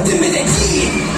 ultimate again.